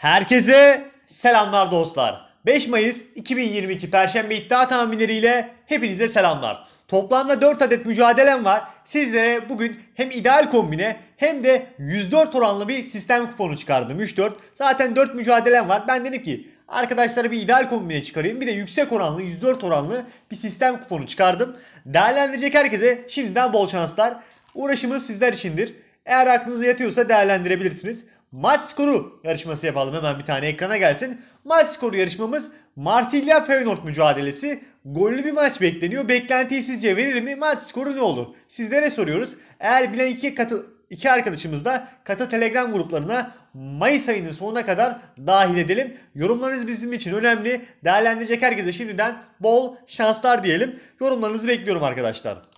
Herkese selamlar dostlar. 5 Mayıs 2022 Perşembe iddia tahminleriyle hepinize selamlar. Toplamda 4 adet mücadelem var. Sizlere bugün hem ideal kombine hem de 104 oranlı bir sistem kuponu çıkardım. 3-4. Zaten 4 mücadelem var. Ben dedim ki arkadaşlara bir ideal kombine çıkarayım. Bir de yüksek oranlı 104 oranlı bir sistem kuponu çıkardım. Değerlendirecek herkese şimdiden bol şanslar. Uğraşımız sizler içindir. Eğer aklınıza yatıyorsa değerlendirebilirsiniz. Maç skoru yarışması yapalım hemen bir tane ekrana gelsin. Maç skoru yarışmamız Marsilya Feyenoord mücadelesi. Gollü bir maç bekleniyor. Beklentiyi sizce verir mi? Maç skoru ne olur? Sizlere soruyoruz. Eğer bilen iki katı iki arkadaşımız da katı telegram gruplarına Mayıs ayının sonuna kadar dahil edelim. Yorumlarınız bizim için önemli. Değerlendirecek herkese şimdiden bol şanslar diyelim. Yorumlarınızı bekliyorum arkadaşlar.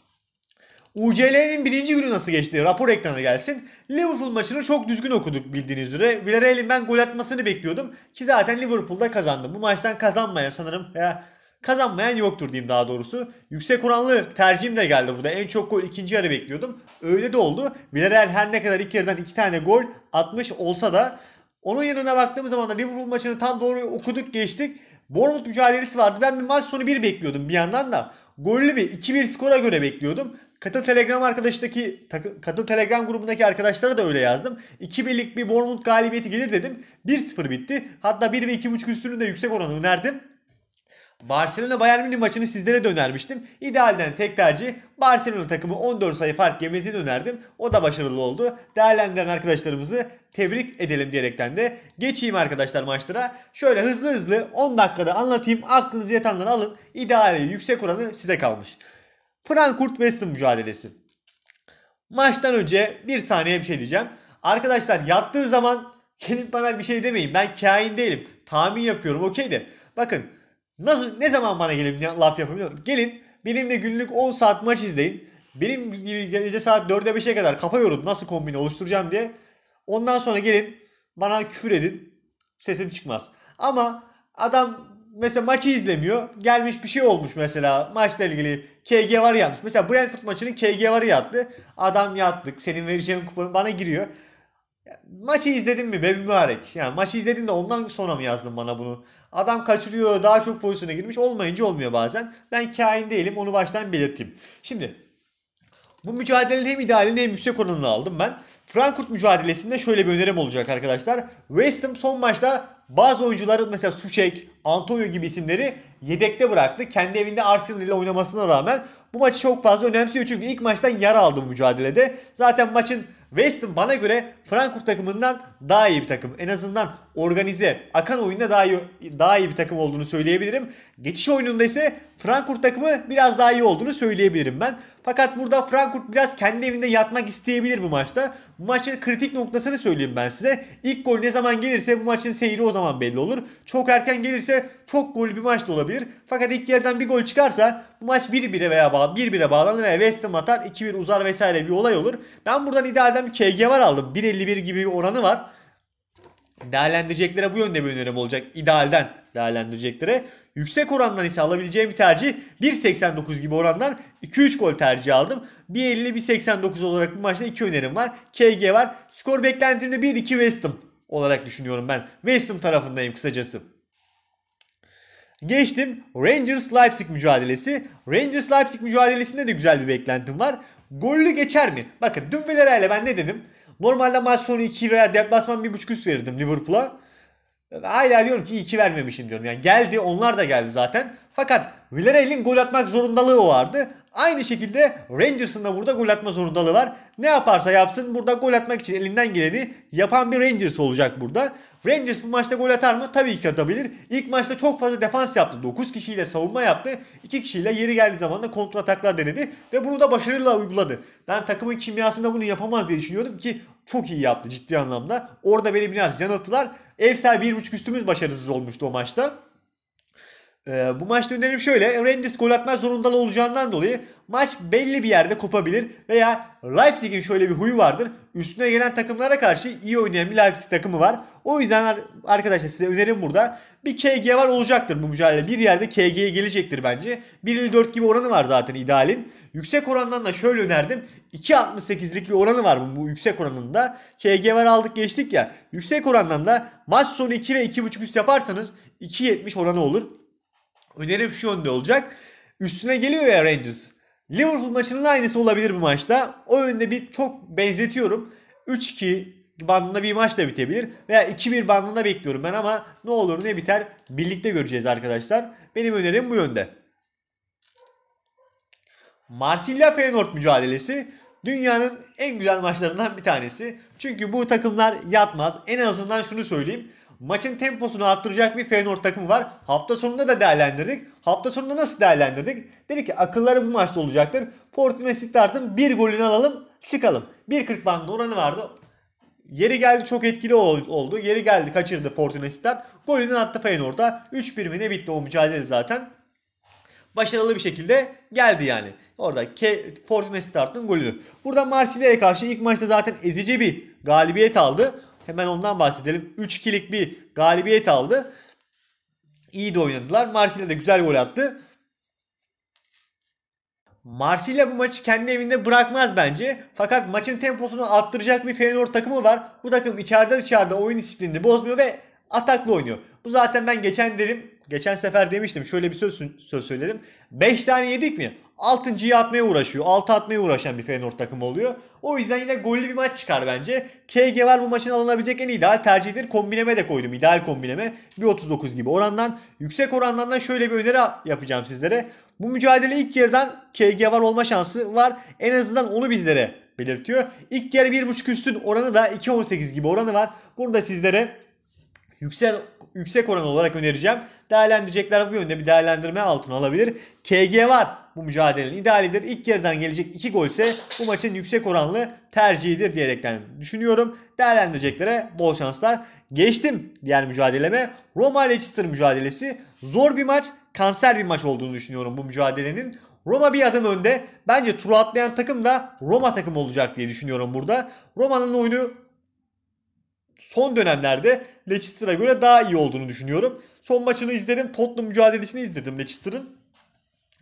UCL'nin birinci günü nasıl geçti? Rapor ekrana gelsin. Liverpool maçını çok düzgün okuduk bildiğiniz üzere. Villarreal'in ben gol atmasını bekliyordum. Ki zaten Liverpool'da kazandı. Bu maçtan kazanmayan sanırım ya kazanmayan yoktur diyeyim daha doğrusu. Yüksek oranlı tercihim de geldi burada. En çok gol ikinci yarı bekliyordum. Öyle de oldu. Villarreal her ne kadar ilk yarıdan iki tane gol atmış olsa da onun yanına baktığımız zaman da Liverpool maçını tam doğru okuduk geçtik. Bournemouth mücadelesi vardı. Ben bir maç sonu 1 bekliyordum bir yandan da. Gollü bir 2-1 skora göre bekliyordum. Katıl Telegram arkadaştaki Katıl Telegram grubundaki arkadaşlara da öyle yazdım. 2 birlik bir Bournemouth galibiyeti gelir dedim. 1-0 bitti. Hatta 1 ve 2.5 üstünün de yüksek oranı önerdim. Barcelona Bayern Münih maçını sizlere de önermiştim. İdealden tek tercih Barcelona takımı 14 sayı fark yemesini önerdim. O da başarılı oldu. Değerlendiren arkadaşlarımızı tebrik edelim diyerekten de geçeyim arkadaşlar maçlara. Şöyle hızlı hızlı 10 dakikada anlatayım. Aklınızı yatanları alın. İdeali yüksek oranı size kalmış. Frankfurt West Ham mücadelesi. Maçtan önce bir saniye bir şey diyeceğim. Arkadaşlar yattığı zaman gelin bana bir şey demeyin. Ben kain değilim. Tahmin yapıyorum okey de. Bakın nasıl ne zaman bana gelin laf yapabiliyor Gelin benimle günlük 10 saat maç izleyin. Benim gibi gece saat 4'e 5'e kadar kafa yorun nasıl kombine oluşturacağım diye. Ondan sonra gelin bana küfür edin. Sesim çıkmaz. Ama adam mesela maçı izlemiyor. Gelmiş bir şey olmuş mesela maçla ilgili KG var yatmış. Mesela Brentford maçının KG varı yattı. Adam yattık. Senin vereceğin kupon bana giriyor. Maçı izledin mi be mübarek? Yani maçı izledin de ondan sonra mı yazdın bana bunu? Adam kaçırıyor daha çok pozisyona girmiş olmayınca olmuyor bazen. Ben kain değilim onu baştan belirteyim. Şimdi bu mücadelenin hem idealini hem yüksek oranını aldım ben. Frankfurt mücadelesinde şöyle bir önerim olacak arkadaşlar. West Ham son maçta bazı oyuncuları mesela Suçek, Antonio gibi isimleri yedekte bıraktı. Kendi evinde Arsenal ile oynamasına rağmen bu maçı çok fazla önemsiyor. Çünkü ilk maçtan yara aldı bu mücadelede. Zaten maçın West Ham bana göre Frankfurt takımından daha iyi bir takım. En azından organize, akan oyunda daha iyi, daha iyi bir takım olduğunu söyleyebilirim. Geçiş oyununda ise Frankfurt takımı biraz daha iyi olduğunu söyleyebilirim ben. Fakat burada Frankfurt biraz kendi evinde yatmak isteyebilir bu maçta. Bu maçın kritik noktasını söyleyeyim ben size. İlk gol ne zaman gelirse bu maçın seyri o zaman belli olur. Çok erken gelirse çok gol bir maç da olabilir. Fakat ilk yerden bir gol çıkarsa bu maç 1-1'e veya 1-1'e bağlanır ve West Ham atar 2-1 uzar vesaire bir olay olur. Ben buradan idealden bir KG var aldım. 1.51 gibi bir oranı var. Değerlendireceklere bu yönde bir önerim olacak. İdealden değerlendireceklere. Yüksek orandan ise alabileceğim bir tercih 1.89 gibi orandan 2-3 gol tercih aldım. 1.50 1.89 olarak bu maçta 2 önerim var. KG var. Skor beklentimde 1-2 West Ham olarak düşünüyorum ben. West Ham tarafındayım kısacası. Geçtim Rangers Leipzig mücadelesi. Rangers Leipzig mücadelesinde de güzel bir beklentim var. Gollü geçer mi? Bakın dün ile ben ne dedim? Normalde maç sonu 2 veya deplasman 1.5 üst verirdim Liverpool'a. Hala diyorum ki iyi ki vermemişim diyorum. Yani geldi onlar da geldi zaten. Fakat Villarreal'in gol atmak zorundalığı vardı. Aynı şekilde Rangers'ın da burada gol atma zorundalığı var. Ne yaparsa yapsın burada gol atmak için elinden geleni yapan bir Rangers olacak burada. Rangers bu maçta gol atar mı? Tabii ki atabilir. İlk maçta çok fazla defans yaptı. 9 kişiyle savunma yaptı. 2 kişiyle yeri geldiği zaman da kontra ataklar denedi. Ve bunu da başarıyla uyguladı. Ben takımın kimyasında bunu yapamaz diye düşünüyordum ki çok iyi yaptı ciddi anlamda. Orada beni biraz yanılttılar. Ev sahibi 1.5 üstümüz başarısız olmuştu o maçta. Ee, bu maçta önerim şöyle. Rangers gol atmaz zorunda olacağından dolayı maç belli bir yerde kopabilir. Veya Leipzig'in şöyle bir huyu vardır. Üstüne gelen takımlara karşı iyi oynayan bir Leipzig takımı var. O yüzden arkadaşlar size önerim burada. Bir KG var olacaktır bu mücadele. Bir yerde KG'ye gelecektir bence. 1.54 gibi oranı var zaten idealin. Yüksek orandan da şöyle önerdim. 2.68'lik bir oranı var bu, bu yüksek oranında. KG var aldık geçtik ya. Yüksek orandan da maç sonu 2 ve 2.5 üst yaparsanız 2.70 oranı olur. Önerim şu yönde olacak. Üstüne geliyor ya Rangers. Liverpool maçının aynısı olabilir bu maçta. O yönde bir çok benzetiyorum. 3-2 bandında bir maç da bitebilir. Veya 2-1 bandında bekliyorum ben ama ne olur ne biter birlikte göreceğiz arkadaşlar. Benim önerim bu yönde. Marsilya Feyenoord mücadelesi dünyanın en güzel maçlarından bir tanesi. Çünkü bu takımlar yatmaz. En azından şunu söyleyeyim. Maçın temposunu arttıracak bir Feyenoord takımı var. Hafta sonunda da değerlendirdik. Hafta sonunda nasıl değerlendirdik? Dedik ki akılları bu maçta olacaktır. Fortuna Sittard'ın bir golünü alalım çıkalım. 1.40 bandında oranı vardı. Yeri geldi çok etkili oldu. Yeri geldi kaçırdı Fortuna Sittard. Golünü attı Feyenoord'a. 3-1 mi ne bitti o mücadele zaten. Başarılı bir şekilde geldi yani. Orada Ke Fortuna Sittard'ın golü. Burada Marsilya'ya karşı ilk maçta zaten ezici bir galibiyet aldı. Hemen ondan bahsedelim. 3-2'lik bir galibiyet aldı. İyi de oynadılar. Marsilya da güzel gol attı. Marsilya bu maçı kendi evinde bırakmaz bence. Fakat maçın temposunu arttıracak bir Feyenoord takımı var. Bu takım içeride dışarıda oyun disiplinini bozmuyor ve ataklı oynuyor. Bu zaten ben geçen dedim, geçen sefer demiştim. Şöyle bir söz, söz söyledim. 5 tane yedik mi? 6.yı atmaya uğraşıyor. 6 atmaya uğraşan bir Feyenoord takımı oluyor. O yüzden yine gollü bir maç çıkar bence. KG var bu maçın alınabilecek en ideal tercihtir. Kombineme de koydum. İdeal kombineme. 1.39 gibi orandan. Yüksek orandan da şöyle bir öneri yapacağım sizlere. Bu mücadele ilk yarıdan KG var olma şansı var. En azından onu bizlere belirtiyor. İlk yarı 1.5 üstün oranı da 2.18 gibi oranı var. Burada sizlere yüksek yüksek oran olarak önereceğim. Değerlendirecekler bu yönde bir değerlendirme altına alabilir. KG var bu mücadelenin idealidir. İlk yarıdan gelecek 2 gol ise bu maçın yüksek oranlı tercihidir diyerekten düşünüyorum. Değerlendireceklere bol şanslar. Geçtim diğer mücadeleme. Roma Leicester mücadelesi. Zor bir maç, kanser bir maç olduğunu düşünüyorum bu mücadelenin. Roma bir adım önde. Bence turu atlayan takım da Roma takım olacak diye düşünüyorum burada. Roma'nın oyunu son dönemlerde Leicester'a göre daha iyi olduğunu düşünüyorum. Son maçını izledim. Tottenham mücadelesini izledim Leicester'ın.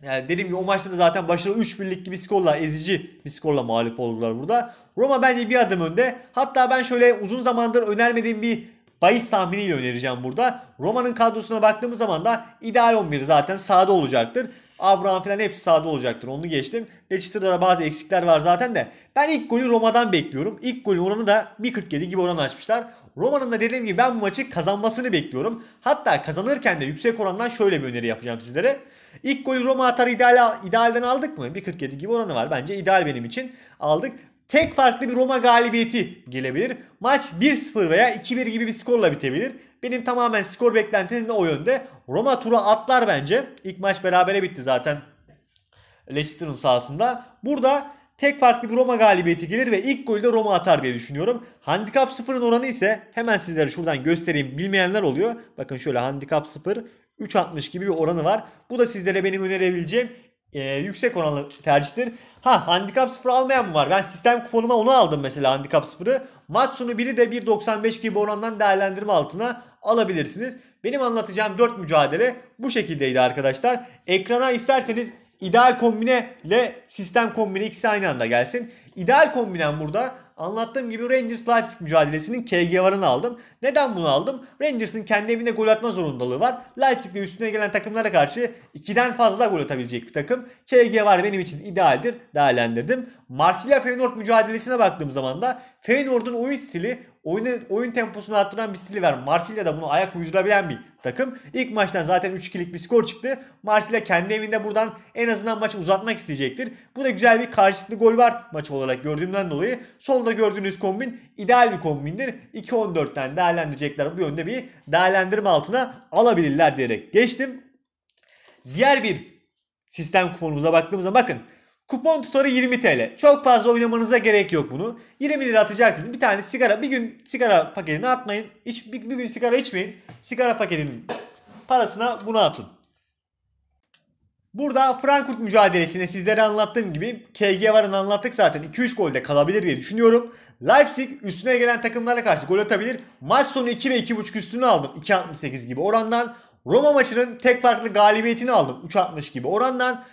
Yani dediğim gibi o maçta da zaten başarılı 3 birlik gibi skorla ezici bir skorla mağlup oldular burada. Roma bence bir adım önde. Hatta ben şöyle uzun zamandır önermediğim bir bahis tahminiyle önereceğim burada. Roma'nın kadrosuna baktığımız zaman da ideal 11 zaten sahada olacaktır. Abraham falan hepsi sahada olacaktır. Onu geçtim. Leicester'da da bazı eksikler var zaten de. Ben ilk golü Roma'dan bekliyorum. İlk golün oranı da 1.47 gibi oran açmışlar. Roma'nın da dediğim gibi ben bu maçı kazanmasını bekliyorum. Hatta kazanırken de yüksek orandan şöyle bir öneri yapacağım sizlere. İlk golü Roma atar ideal, idealden aldık mı? 1.47 gibi oranı var. Bence ideal benim için. Aldık. Tek farklı bir Roma galibiyeti gelebilir. Maç 1-0 veya 2-1 gibi bir skorla bitebilir. Benim tamamen skor beklentim de o yönde. Roma tura atlar bence. İlk maç berabere bitti zaten. Leicester'ın sahasında. Burada tek farklı bir Roma galibiyeti gelir ve ilk golü de Roma atar diye düşünüyorum. Handikap 0'ın oranı ise hemen sizlere şuradan göstereyim bilmeyenler oluyor. Bakın şöyle handikap 0 3.60 gibi bir oranı var. Bu da sizlere benim önerebileceğim e, yüksek oranlı tercihtir. Ha handikap 0 almayan mı var? Ben sistem kuponuma onu aldım mesela handikap 0'ı. Maç sonu biri de 1.95 gibi orandan değerlendirme altına alabilirsiniz. Benim anlatacağım 4 mücadele bu şekildeydi arkadaşlar. Ekrana isterseniz ideal kombine ile sistem kombine ikisi aynı anda gelsin. İdeal kombinem burada Anlattığım gibi Rangers Leipzig mücadelesinin KG varını aldım. Neden bunu aldım? Rangers'ın kendi evinde gol atma zorundalığı var. Leipzig'de üstüne gelen takımlara karşı 2'den fazla gol atabilecek bir takım. KG var benim için idealdir. Değerlendirdim. Marsilya Feyenoord mücadelesine baktığım zaman da Feyenoord'un oyun stili oyunu, oyun temposunu arttıran bir stili var. Marsilya da bunu ayak uydurabilen bir takım. İlk maçtan zaten 3-2'lik bir skor çıktı. Marsilya kendi evinde buradan en azından maçı uzatmak isteyecektir. Bu da güzel bir karşılıklı gol var maçı olarak gördüğümden dolayı. Solda gördüğünüz kombin ideal bir kombindir. 2-14'ten değerlendirecekler bu yönde bir değerlendirme altına alabilirler diyerek geçtim. Diğer bir sistem kuponumuza baktığımızda bakın Kupon tutarı 20 TL. Çok fazla oynamanıza gerek yok bunu. 20 lira atacaksınız. Bir tane sigara bir gün sigara paketini atmayın. Hiç, bir, bir gün sigara içmeyin. Sigara paketinin parasına bunu atın. Burada Frankfurt mücadelesine sizlere anlattığım gibi KG varın anlattık zaten 2-3 golde kalabilir diye düşünüyorum. Leipzig üstüne gelen takımlara karşı gol atabilir. Maç sonu 2 ve 2.5 üstünü aldım 2.68 gibi orandan. Roma maçının tek farklı galibiyetini aldım 3.60 gibi orandan.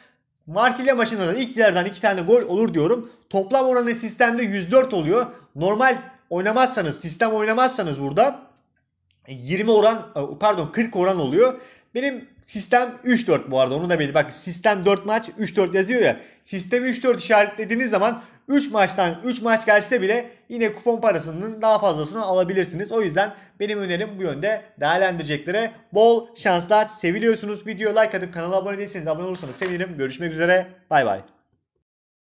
Marsilya maçında da ilk yerden 2 tane gol olur diyorum. Toplam oranı sistemde 104 oluyor. Normal oynamazsanız, sistem oynamazsanız burada 20 oran pardon 40 oran oluyor. Benim sistem 3-4 bu arada onu da belli. Bak sistem 4 maç 3-4 yazıyor ya. Sistemi 3-4 işaretlediğiniz zaman 3 maçtan 3 maç gelse bile yine kupon parasının daha fazlasını alabilirsiniz. O yüzden benim önerim bu yönde değerlendireceklere bol şanslar. Seviliyorsunuz. Video like atıp kanala abone değilseniz abone olursanız sevinirim. Görüşmek üzere. Bay bay.